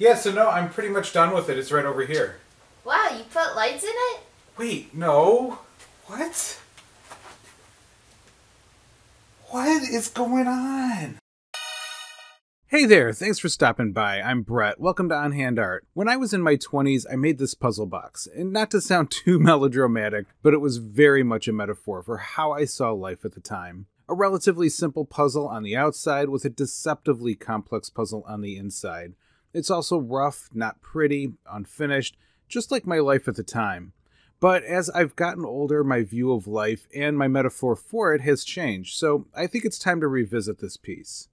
Yeah, so no, I'm pretty much done with it. It's right over here. Wow, you put lights in it? Wait, no. What? What is going on? Hey there, thanks for stopping by. I'm Bret. Welcome to On Hand Art. When I was in my 20s, I made this puzzle box. And not to sound too melodramatic, but it was very much a metaphor for how I saw life at the time. A relatively simple puzzle on the outside with a deceptively complex puzzle on the inside. It's also rough, not pretty, unfinished, just like my life at the time. But as I've gotten older, my view of life and my metaphor for it has changed, so I think it's time to revisit this piece.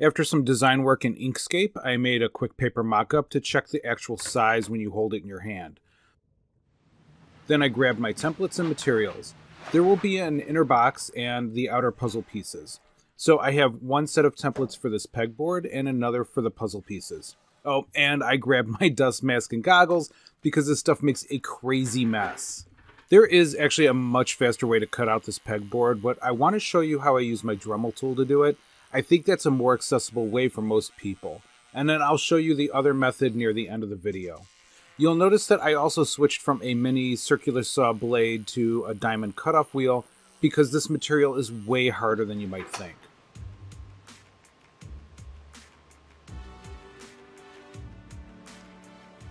After some design work in Inkscape, I made a quick paper mock-up to check the actual size when you hold it in your hand. Then I grabbed my templates and materials. There will be an inner box and the outer puzzle pieces. So I have one set of templates for this pegboard and another for the puzzle pieces. Oh, and I grabbed my dust mask and goggles because this stuff makes a crazy mess. There is actually a much faster way to cut out this pegboard, but I want to show you how I use my Dremel tool to do it. I think that's a more accessible way for most people. And then I'll show you the other method near the end of the video. You'll notice that I also switched from a mini circular saw blade to a diamond cutoff wheel because this material is way harder than you might think.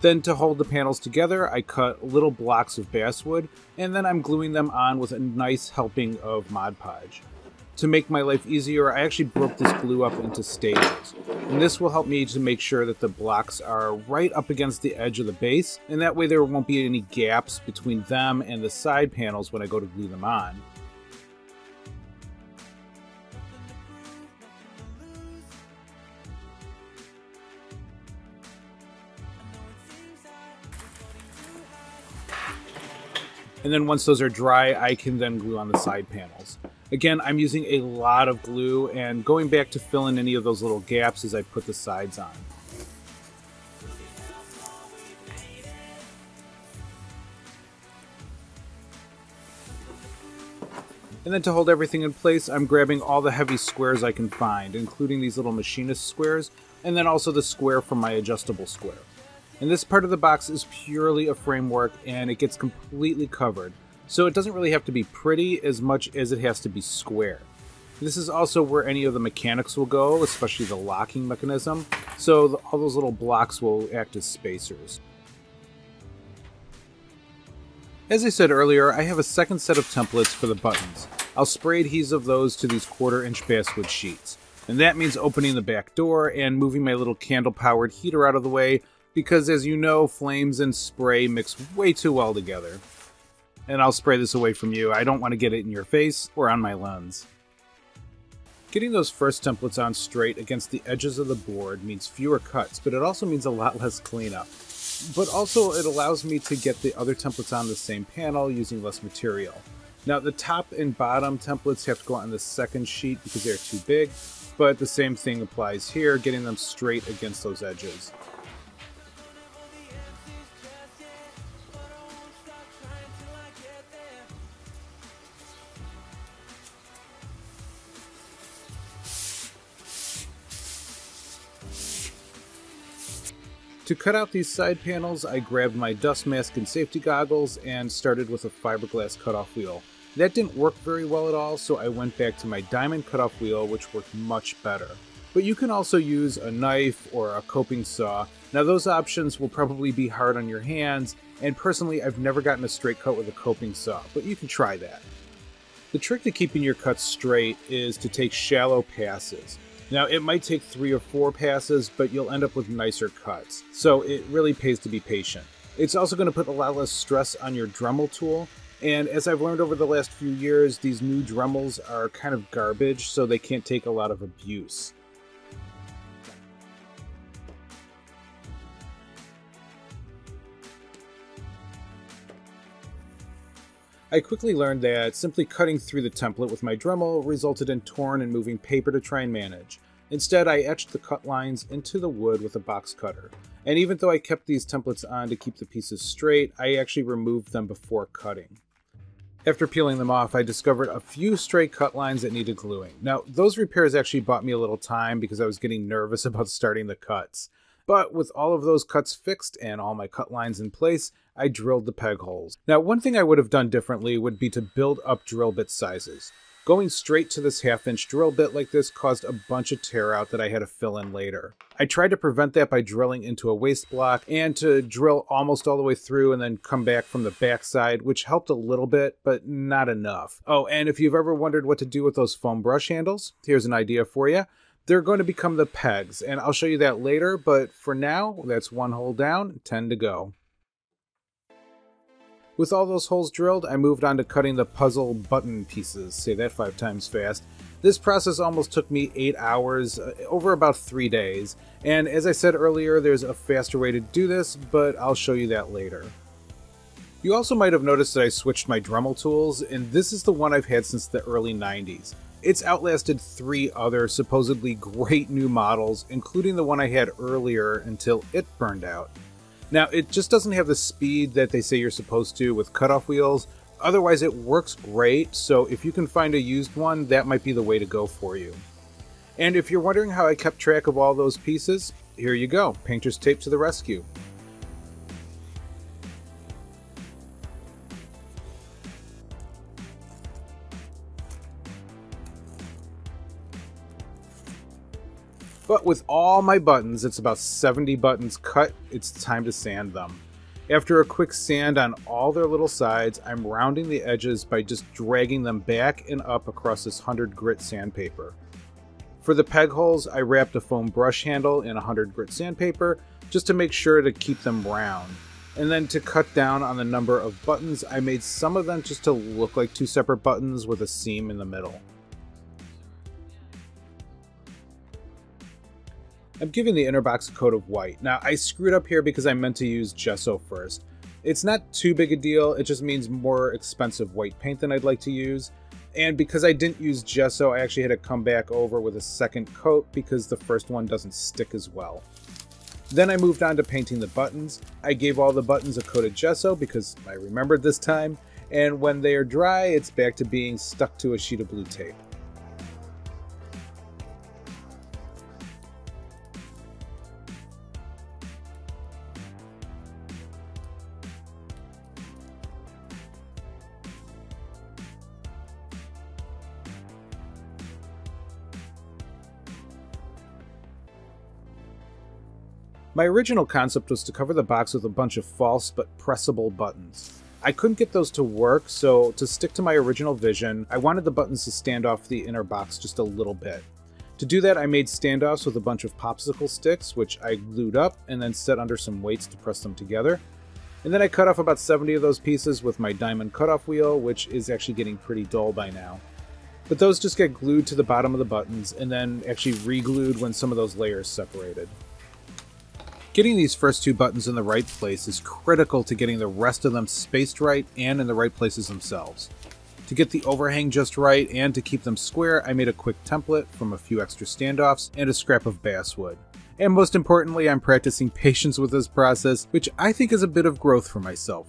Then to hold the panels together, I cut little blocks of basswood, and then I'm gluing them on with a nice helping of Mod Podge. To make my life easier, I actually broke this glue up into stages. And this will help me to make sure that the blocks are right up against the edge of the base, and that way there won't be any gaps between them and the side panels when I go to glue them on. And then once those are dry, I can then glue on the side panels. Again, I'm using a lot of glue and going back to fill in any of those little gaps as I put the sides on. And then to hold everything in place, I'm grabbing all the heavy squares I can find, including these little machinist squares, and then also the square from my adjustable square. And this part of the box is purely a framework and it gets completely covered. So it doesn't really have to be pretty as much as it has to be square. This is also where any of the mechanics will go, especially the locking mechanism. So the, all those little blocks will act as spacers. As I said earlier, I have a second set of templates for the buttons. I'll spray adhesive those to these quarter inch basswood sheets. And that means opening the back door and moving my little candle powered heater out of the way because as you know, flames and spray mix way too well together. And I'll spray this away from you, I don't want to get it in your face or on my lens. Getting those first templates on straight against the edges of the board means fewer cuts, but it also means a lot less cleanup. But also it allows me to get the other templates on the same panel using less material. Now the top and bottom templates have to go on the second sheet because they're too big, but the same thing applies here, getting them straight against those edges. To cut out these side panels, I grabbed my dust mask and safety goggles and started with a fiberglass cutoff wheel. That didn't work very well at all, so I went back to my diamond cutoff wheel, which worked much better. But you can also use a knife or a coping saw. Now those options will probably be hard on your hands, and personally I've never gotten a straight cut with a coping saw, but you can try that. The trick to keeping your cuts straight is to take shallow passes. Now, it might take three or four passes, but you'll end up with nicer cuts. So it really pays to be patient. It's also going to put a lot less stress on your Dremel tool. And as I've learned over the last few years, these new Dremels are kind of garbage, so they can't take a lot of abuse. I quickly learned that simply cutting through the template with my Dremel resulted in torn and moving paper to try and manage. Instead, I etched the cut lines into the wood with a box cutter. And even though I kept these templates on to keep the pieces straight, I actually removed them before cutting. After peeling them off, I discovered a few stray cut lines that needed gluing. Now, those repairs actually bought me a little time because I was getting nervous about starting the cuts. But with all of those cuts fixed and all my cut lines in place, I drilled the peg holes. Now, one thing I would have done differently would be to build up drill bit sizes. Going straight to this half inch drill bit like this caused a bunch of tear out that I had to fill in later. I tried to prevent that by drilling into a waste block and to drill almost all the way through and then come back from the backside, which helped a little bit, but not enough. Oh, and if you've ever wondered what to do with those foam brush handles, here's an idea for you. They're going to become the pegs, and I'll show you that later, but for now, that's one hole down, 10 to go. With all those holes drilled, I moved on to cutting the puzzle button pieces. Say that five times fast. This process almost took me 8 hours, uh, over about 3 days, and as I said earlier, there's a faster way to do this, but I'll show you that later. You also might have noticed that I switched my Dremel tools, and this is the one I've had since the early 90s. It's outlasted three other supposedly great new models, including the one I had earlier until it burned out. Now, it just doesn't have the speed that they say you're supposed to with cutoff wheels. Otherwise, it works great, so if you can find a used one, that might be the way to go for you. And if you're wondering how I kept track of all those pieces, here you go, painter's tape to the rescue. But with all my buttons, it's about 70 buttons cut, it's time to sand them. After a quick sand on all their little sides, I'm rounding the edges by just dragging them back and up across this 100 grit sandpaper. For the peg holes, I wrapped a foam brush handle in 100 grit sandpaper just to make sure to keep them round. And then to cut down on the number of buttons, I made some of them just to look like two separate buttons with a seam in the middle. I'm giving the inner box a coat of white. Now, I screwed up here because I meant to use gesso first. It's not too big a deal, it just means more expensive white paint than I'd like to use. And because I didn't use gesso, I actually had to come back over with a second coat because the first one doesn't stick as well. Then I moved on to painting the buttons. I gave all the buttons a coat of gesso because I remembered this time, and when they are dry, it's back to being stuck to a sheet of blue tape. My original concept was to cover the box with a bunch of false but pressable buttons. I couldn't get those to work, so to stick to my original vision, I wanted the buttons to stand off the inner box just a little bit. To do that, I made standoffs with a bunch of popsicle sticks, which I glued up and then set under some weights to press them together. And then I cut off about 70 of those pieces with my diamond cutoff wheel, which is actually getting pretty dull by now. But those just get glued to the bottom of the buttons and then actually re-glued when some of those layers separated. Getting these first two buttons in the right place is critical to getting the rest of them spaced right and in the right places themselves. To get the overhang just right and to keep them square, I made a quick template from a few extra standoffs and a scrap of basswood. And most importantly, I'm practicing patience with this process, which I think is a bit of growth for myself.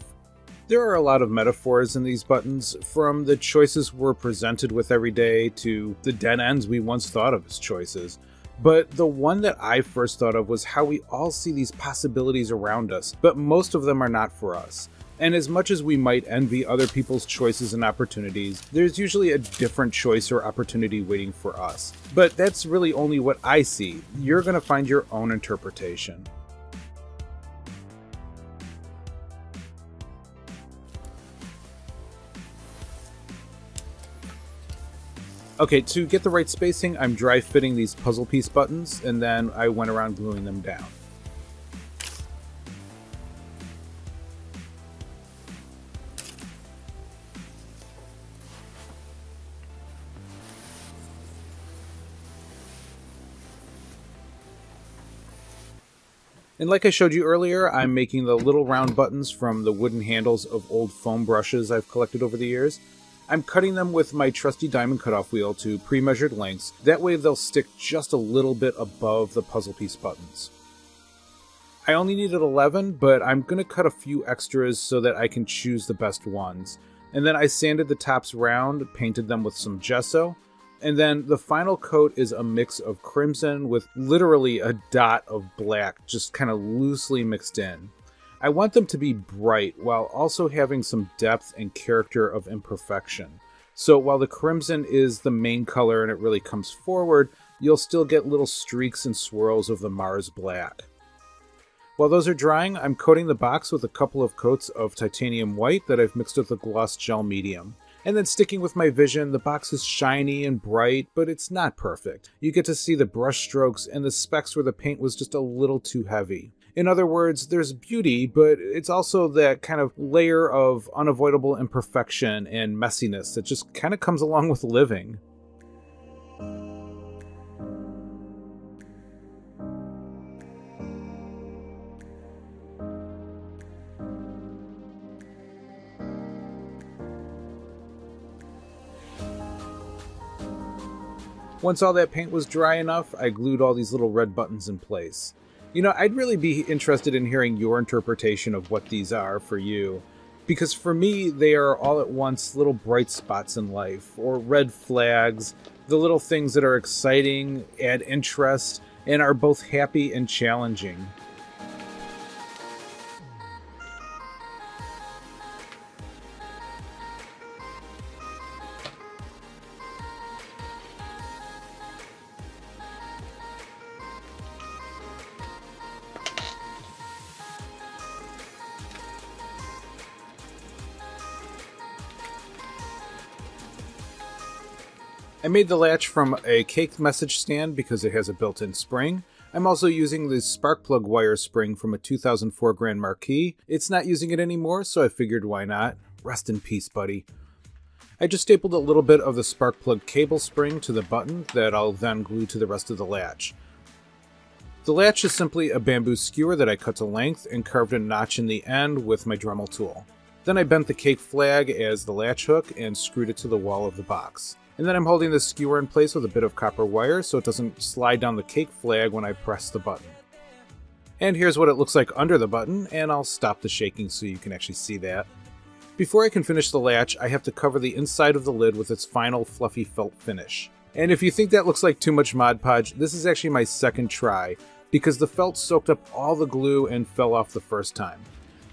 There are a lot of metaphors in these buttons, from the choices we're presented with every day to the dead ends we once thought of as choices. But the one that I first thought of was how we all see these possibilities around us, but most of them are not for us. And as much as we might envy other people's choices and opportunities, there's usually a different choice or opportunity waiting for us. But that's really only what I see. You're going to find your own interpretation. Okay, to get the right spacing, I'm dry fitting these puzzle piece buttons, and then I went around gluing them down. And like I showed you earlier, I'm making the little round buttons from the wooden handles of old foam brushes I've collected over the years. I'm cutting them with my trusty diamond cutoff wheel to pre-measured lengths, that way they'll stick just a little bit above the puzzle piece buttons. I only needed 11, but I'm going to cut a few extras so that I can choose the best ones. And then I sanded the tops round, painted them with some gesso, And then the final coat is a mix of crimson with literally a dot of black just kind of loosely mixed in. I want them to be bright while also having some depth and character of imperfection. So while the crimson is the main color and it really comes forward, you'll still get little streaks and swirls of the Mars black. While those are drying, I'm coating the box with a couple of coats of titanium white that I've mixed with a gloss gel medium. And then sticking with my vision, the box is shiny and bright, but it's not perfect. You get to see the brush strokes and the specks where the paint was just a little too heavy. In other words, there's beauty, but it's also that kind of layer of unavoidable imperfection and messiness that just kind of comes along with living. Once all that paint was dry enough, I glued all these little red buttons in place. You know, I'd really be interested in hearing your interpretation of what these are for you. Because for me, they are all at once little bright spots in life, or red flags, the little things that are exciting, add interest, and are both happy and challenging. I made the latch from a cake message stand because it has a built-in spring. I'm also using the spark plug wire spring from a 2004 Grand Marquis. It's not using it anymore, so I figured why not. Rest in peace, buddy. I just stapled a little bit of the spark plug cable spring to the button that I'll then glue to the rest of the latch. The latch is simply a bamboo skewer that I cut to length and carved a notch in the end with my Dremel tool. Then I bent the cake flag as the latch hook and screwed it to the wall of the box. And then I'm holding the skewer in place with a bit of copper wire so it doesn't slide down the cake flag when I press the button. And here's what it looks like under the button, and I'll stop the shaking so you can actually see that. Before I can finish the latch, I have to cover the inside of the lid with its final fluffy felt finish. And if you think that looks like too much Mod Podge, this is actually my second try, because the felt soaked up all the glue and fell off the first time.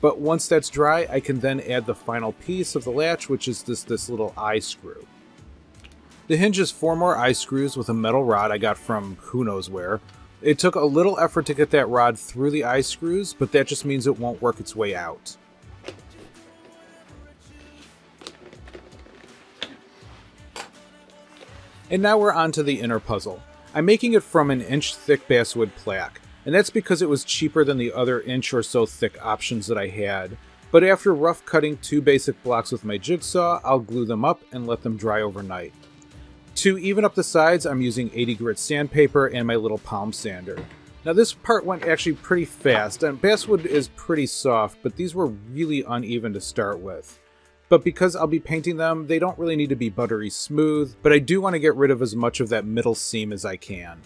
But once that's dry, I can then add the final piece of the latch, which is this, this little eye screw. The hinge four more eye screws with a metal rod I got from who knows where. It took a little effort to get that rod through the eye screws, but that just means it won't work its way out. And now we're on to the inner puzzle. I'm making it from an inch thick basswood plaque, and that's because it was cheaper than the other inch or so thick options that I had. But after rough cutting two basic blocks with my jigsaw, I'll glue them up and let them dry overnight. To even up the sides, I'm using 80 grit sandpaper and my little palm sander. Now this part went actually pretty fast, and basswood is pretty soft, but these were really uneven to start with. But because I'll be painting them, they don't really need to be buttery smooth, but I do want to get rid of as much of that middle seam as I can.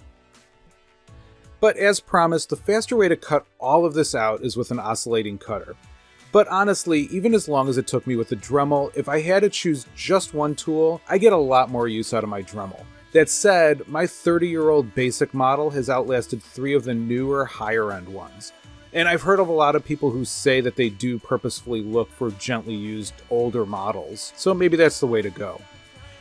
But as promised, the faster way to cut all of this out is with an oscillating cutter. But honestly, even as long as it took me with the Dremel, if I had to choose just one tool, I get a lot more use out of my Dremel. That said, my 30 year old basic model has outlasted three of the newer, higher end ones. And I've heard of a lot of people who say that they do purposefully look for gently used older models, so maybe that's the way to go.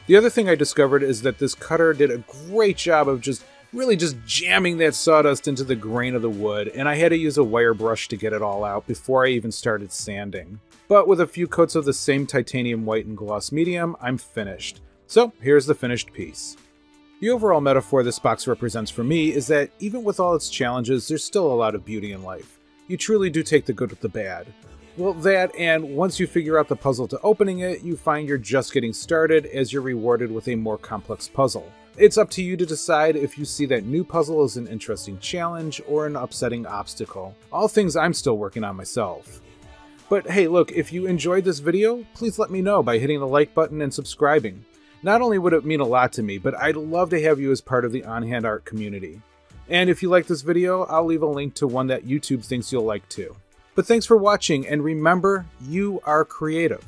The other thing I discovered is that this cutter did a great job of just really just jamming that sawdust into the grain of the wood, and I had to use a wire brush to get it all out before I even started sanding. But with a few coats of the same titanium white and gloss medium, I'm finished. So here's the finished piece. The overall metaphor this box represents for me is that even with all its challenges, there's still a lot of beauty in life. You truly do take the good with the bad. Well, that, and once you figure out the puzzle to opening it, you find you're just getting started as you're rewarded with a more complex puzzle. It's up to you to decide if you see that new puzzle as an interesting challenge or an upsetting obstacle. All things I'm still working on myself. But hey, look, if you enjoyed this video, please let me know by hitting the like button and subscribing. Not only would it mean a lot to me, but I'd love to have you as part of the on-hand art community. And if you like this video, I'll leave a link to one that YouTube thinks you'll like too. But thanks for watching, and remember, you are creative.